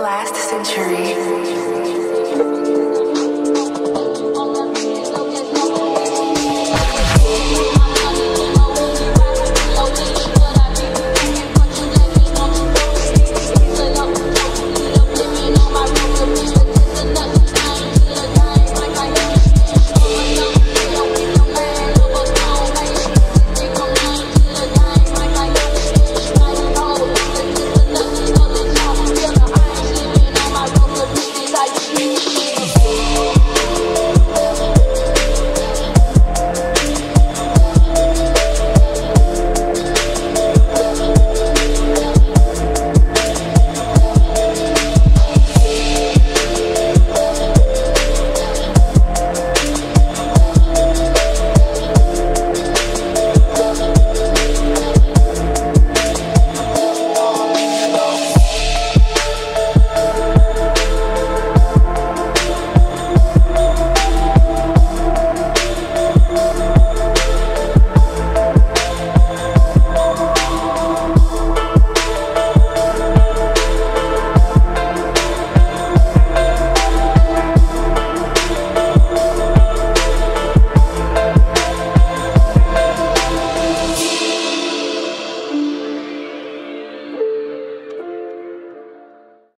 Last century.